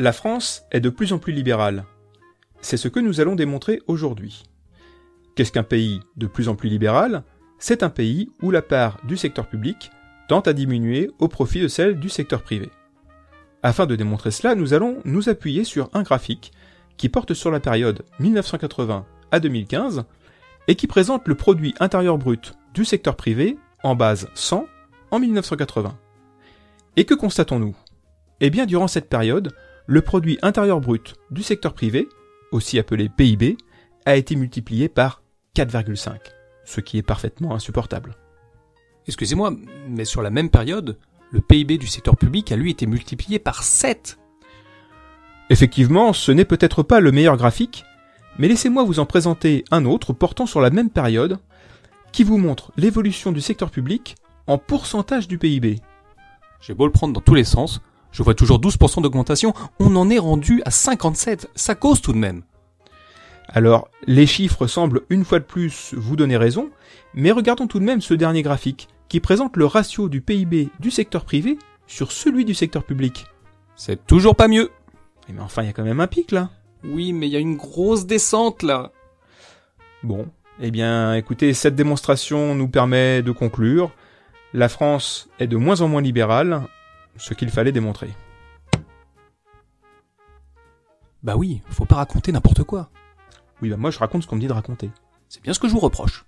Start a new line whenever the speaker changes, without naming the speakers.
La France est de plus en plus libérale. C'est ce que nous allons démontrer aujourd'hui. Qu'est-ce qu'un pays de plus en plus libéral? C'est un pays où la part du secteur public tend à diminuer au profit de celle du secteur privé. Afin de démontrer cela, nous allons nous appuyer sur un graphique qui porte sur la période 1980 à 2015 et qui présente le produit intérieur brut du secteur privé en base 100 en 1980. Et que constatons-nous? Eh bien, durant cette période, le produit intérieur brut du secteur privé, aussi appelé PIB, a été multiplié par 4,5, ce qui est parfaitement insupportable.
Excusez-moi, mais sur la même période, le PIB du secteur public a lui été multiplié par 7.
Effectivement, ce n'est peut-être pas le meilleur graphique, mais laissez-moi vous en présenter un autre portant sur la même période, qui vous montre l'évolution du secteur public en pourcentage du PIB.
J'ai beau le prendre dans tous les sens, je vois toujours 12% d'augmentation, on en est rendu à 57, ça cause tout de même.
Alors, les chiffres semblent une fois de plus vous donner raison, mais regardons tout de même ce dernier graphique, qui présente le ratio du PIB du secteur privé sur celui du secteur public.
C'est toujours pas mieux.
Mais enfin, il y a quand même un pic là.
Oui, mais il y a une grosse descente là.
Bon, eh bien, écoutez, cette démonstration nous permet de conclure. La France est de moins en moins libérale, ce qu'il fallait démontrer.
Bah oui, faut pas raconter n'importe quoi.
Oui, bah moi je raconte ce qu'on me dit de raconter.
C'est bien ce que je vous reproche.